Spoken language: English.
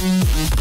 Mm-hmm.